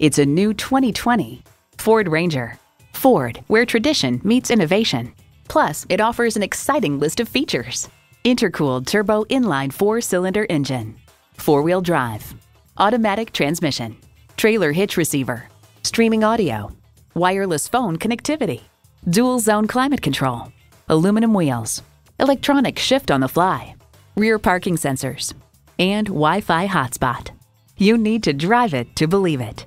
It's a new 2020 Ford Ranger. Ford, where tradition meets innovation. Plus, it offers an exciting list of features. Intercooled turbo inline four-cylinder engine, four-wheel drive, automatic transmission, trailer hitch receiver, streaming audio, wireless phone connectivity, dual zone climate control, aluminum wheels, electronic shift on the fly, rear parking sensors, and Wi Fi hotspot. You need to drive it to believe it.